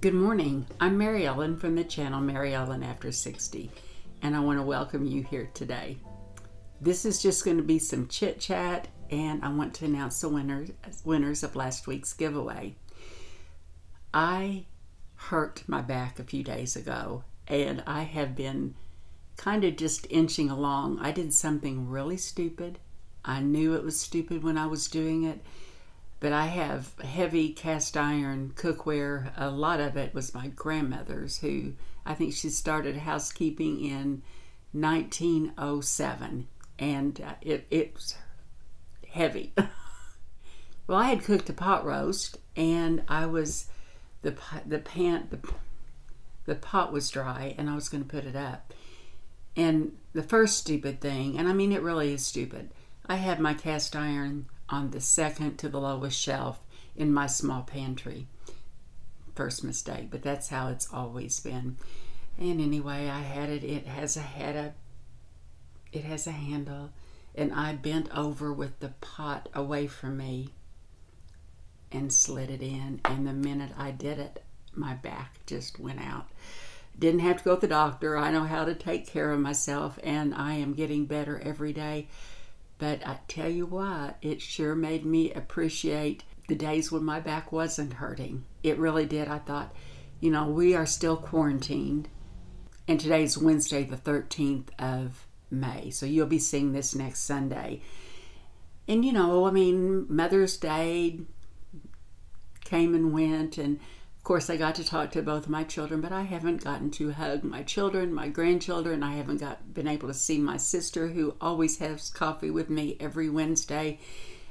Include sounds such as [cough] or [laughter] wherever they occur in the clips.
Good morning. I'm Mary Ellen from the channel Mary Ellen After 60, and I want to welcome you here today. This is just going to be some chit chat, and I want to announce the winners, winners of last week's giveaway. I hurt my back a few days ago, and I have been kind of just inching along. I did something really stupid. I knew it was stupid when I was doing it but I have heavy cast iron cookware. A lot of it was my grandmother's, who I think she started housekeeping in 1907, and uh, it it's heavy. [laughs] well, I had cooked a pot roast, and I was the the pan the the pot was dry, and I was going to put it up. And the first stupid thing, and I mean it really is stupid. I had my cast iron on the second to the lowest shelf in my small pantry. First mistake, but that's how it's always been. And anyway, I had it. It has a had a it has a handle, and I bent over with the pot away from me and slid it in. And the minute I did it, my back just went out. Didn't have to go to the doctor. I know how to take care of myself, and I am getting better every day. But I tell you what, it sure made me appreciate the days when my back wasn't hurting. It really did. I thought, you know, we are still quarantined. And today's Wednesday, the 13th of May. So you'll be seeing this next Sunday. And, you know, I mean, Mother's Day came and went. And course, I got to talk to both of my children, but I haven't gotten to hug my children, my grandchildren. I haven't got been able to see my sister, who always has coffee with me every Wednesday,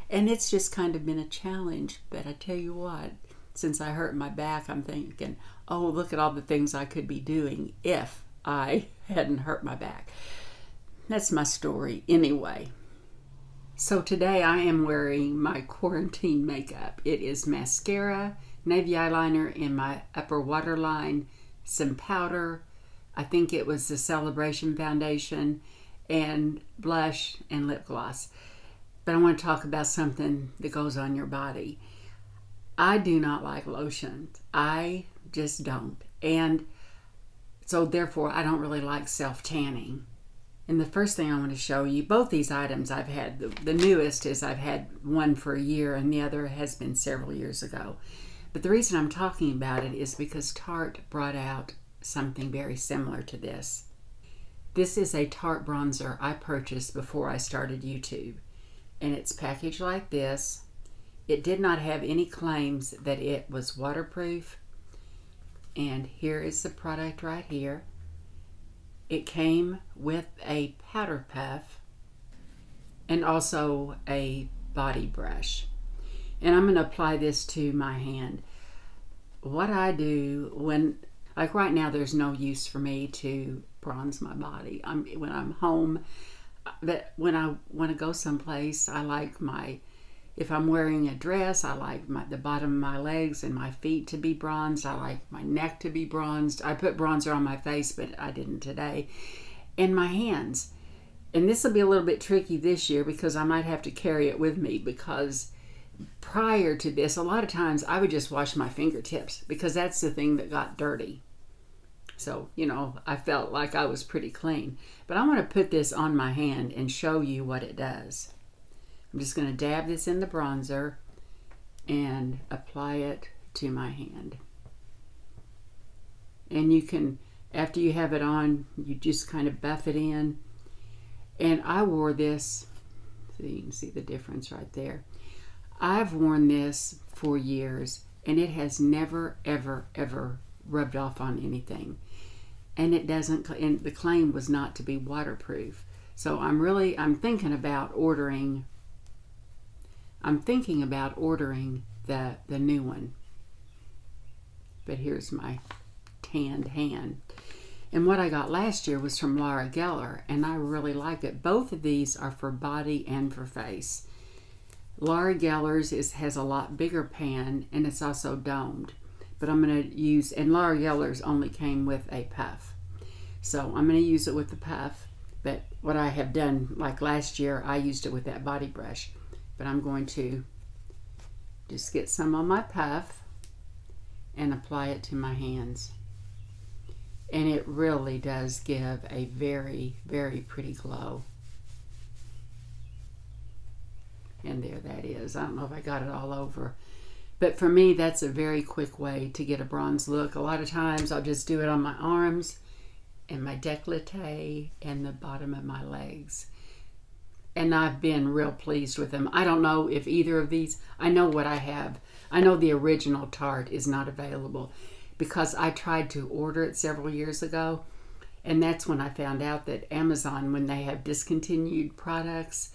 and it's just kind of been a challenge. But I tell you what, since I hurt my back, I'm thinking, oh, look at all the things I could be doing if I [laughs] hadn't hurt my back. That's my story anyway. So today I am wearing my quarantine makeup. It is mascara navy eyeliner in my upper waterline, some powder. I think it was the Celebration Foundation, and blush and lip gloss. But I want to talk about something that goes on your body. I do not like lotions. I just don't. And so, therefore, I don't really like self tanning. And the first thing I want to show you, both these items I've had, the, the, newest is I've had one for a year and the other has been several years ago. But the reason I'm talking about it is because Tarte brought out something very similar to this. This is a Tarte bronzer I purchased before I started YouTube. And it's packaged like this. It did not have any claims that it was waterproof. And here is the product right here. It came with a powder puff and also a body brush and I'm going to apply this to my hand. What I do when, like right now, there's no use for me to bronze my body. I'm when I'm home, but when I want to go someplace, I like my. If I'm wearing a dress, I like my, the bottom of my legs and my feet to be bronzed. I like my neck to be bronzed. I put bronzer on my face, but I didn't today. And my hands. And this will be a little bit tricky this year because I might have to carry it with me because prior to this, a lot of times I would just wash my fingertips because that's the thing that got dirty. So, you know, I felt like I was pretty clean. But I want to put this on my hand and show you what it does. I'm just going to dab this in the bronzer and apply it to my hand. And you can, after you have it on, you just kind of buff it in. And I wore this, so you can see the difference right there. I've worn this for years and it has never, ever, ever rubbed off on anything. And it doesn't, and the claim was not to be waterproof. So I'm really, I'm thinking about ordering, I'm thinking about ordering the, the new one. But here's my tanned hand. And what I got last year was from Laura Geller, and I really like it. Both of these are for body and for face. Laura Geller's is, has a lot bigger pan and it's also domed. But I'm going to use, and Laura Geller's only came with a puff. So I'm going to use it with the puff. But what I have done, like last year, I used it with that body brush. But I'm going to just get some on my puff and apply it to my hands. And it really does give a very, very pretty glow. And there that is. I don't know if I got it all over. But for me, that's a very quick way to get a bronze look. A lot of times I'll just do it on my arms and my décolleté and the bottom of my legs. And I've been real pleased with them. I don't know if either of these, I know what I have. I know the original Tarte is not available because I tried to order it several years ago. And that's when I found out that Amazon, when they have discontinued products,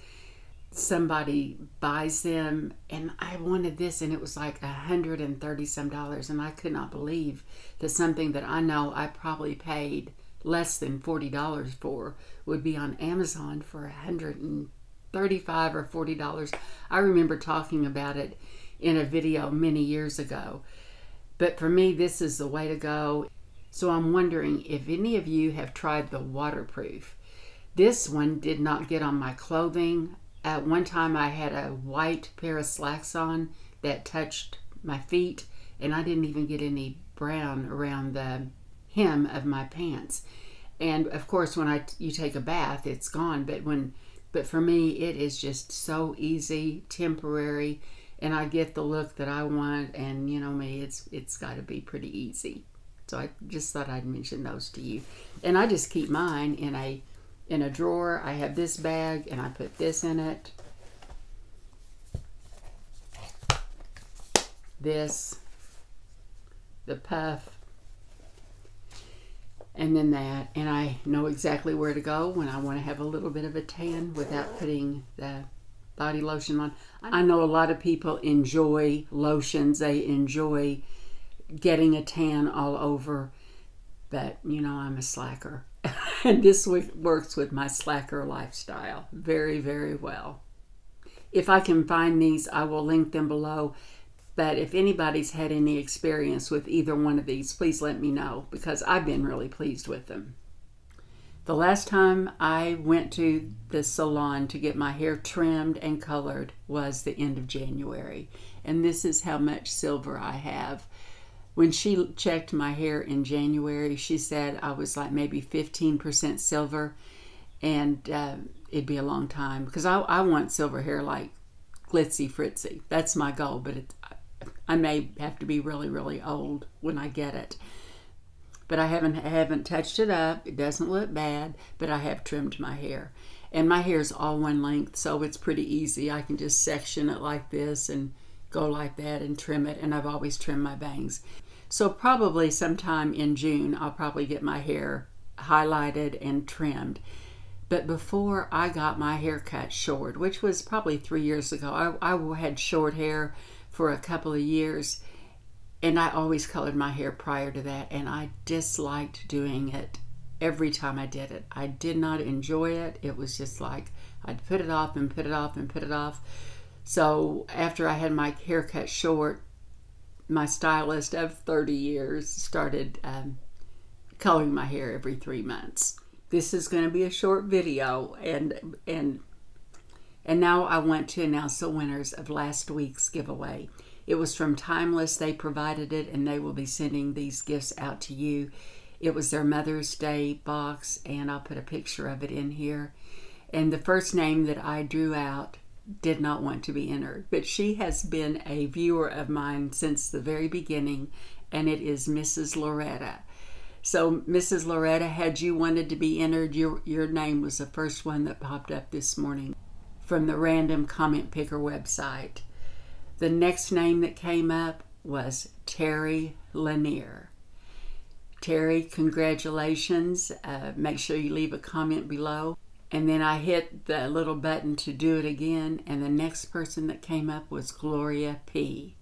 somebody buys them and I wanted this and it was like a hundred and thirty some dollars and I could not believe that something that I know I probably paid less than forty dollars for would be on Amazon for a hundred and thirty-five or forty dollars. I remember talking about it in a video many years ago. But for me, this is the way to go. So I'm wondering if any of you have tried the waterproof. This one did not get on my clothing. At one time, I had a white pair of slacks on that touched my feet, and I didn't even get any brown around the hem of my pants. And of course, when I you take a bath, it's gone. But when, but for me, it is just so easy, temporary, and I get the look that I want. And you know me, it's it's got to be pretty easy. So I just thought I'd mention those to you. And I just keep mine in a in a drawer. I have this bag and I put this in it. This, the puff, and then that. And I know exactly where to go when I want to have a little bit of a tan without putting the body lotion on. I know a lot of people enjoy lotions, they enjoy getting a tan all over, but you know, I'm a slacker. [laughs] and this works with my slacker lifestyle very, very well. If I can find these, I will link them below. But if anybody's had any experience with either one of these, please let me know because I've been really pleased with them. The last time I went to the salon to get my hair trimmed and colored was the end of January. And this is how much silver I have when she checked my hair in January, she said I was like maybe 15% silver, and uh, it'd be a long time because I, I want silver hair like glitzy fritzy. That's my goal, but it, I may have to be really, really old when I get it. But I haven't haven't touched it up. It doesn't look bad, but I have trimmed my hair. And my hair is all one length, so it's pretty easy. I can just section it like this and go like that and trim it. And I've always trimmed my bangs. So probably sometime in June, I'll probably get my hair highlighted and trimmed. But before I got my hair cut short, which was probably three years ago, I, I had short hair for a couple of years and I always colored my hair prior to that, and I disliked doing it every time I did it. I did not enjoy it. It was just like I'd put it off and put it off and put it off. So after I had my hair cut short, my stylist of 30 years started um, coloring my hair every three months. This is going to be a short video, and and and now I want to announce the winners of last week's giveaway. It was from Timeless. They provided it, and they will be sending these gifts out to you. It was their Mother's Day box, and I'll put a picture of it in here. And the first name that I drew out did not want to be entered, but she has been a viewer of mine since the very beginning, and it is Mrs. Loretta. So, Mrs. Loretta, had you wanted to be entered, your, your name was the first one that popped up this morning from the random comment picker website. The next name that came up was Terry Lanier. Terry, congratulations. Uh, make sure you leave a comment below and then I hit the little button to do it again, and the next person that came up was Gloria P.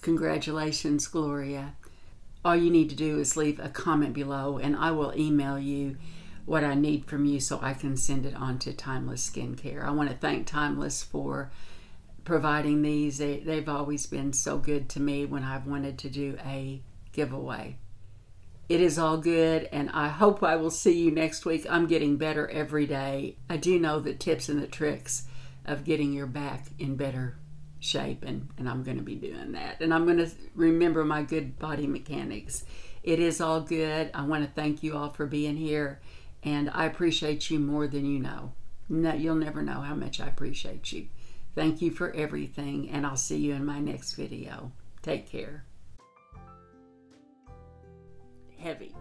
Congratulations, Gloria. All you need to do is leave a comment below, and I will email you what I need from you so I can send it on to Timeless Skincare. I want to thank Timeless for providing these. They, they've always been so good to me when I've wanted to do a giveaway it is all good, and I hope I will see you next week. I'm getting better every day. I do know the tips and the tricks of getting your back in better shape, and, and I'm going to be doing that. And I'm going to remember my good body mechanics. It is all good. I want to thank you all for being here, and I appreciate you more than you know. No, you'll never know how much I appreciate you. Thank you for everything, and I'll see you in my next video. Take care. Heavy.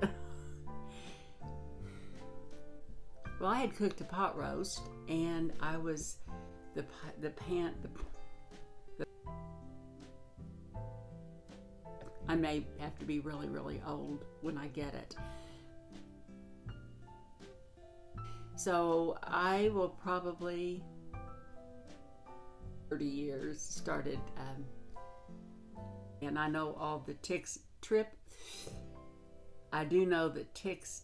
well, I had cooked a pot roast, and I was the the pan the, the I may have to be really really old when I get it. So I will probably 30 years started um, and I know all the ticks trip I do know that ticks